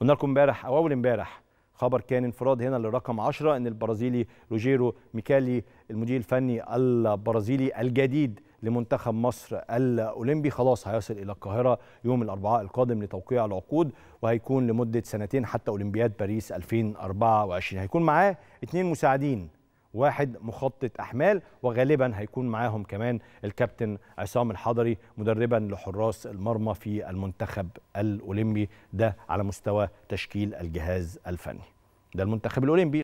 قلنا لكم امبارح أو أول امبارح خبر كان انفراد هنا للرقم 10 إن البرازيلي روجيرو ميكالي المدير الفني البرازيلي الجديد لمنتخب مصر الأولمبي خلاص هيصل إلى القاهرة يوم الأربعاء القادم لتوقيع العقود وهيكون لمدة سنتين حتى أولمبياد باريس 2024 هيكون معاه اثنين مساعدين. واحد مخطط أحمال وغالبا هيكون معاهم كمان الكابتن عصام الحضري مدربا لحراس المرمى في المنتخب الأولمبي ده على مستوى تشكيل الجهاز الفني. ده المنتخب الأولمبي.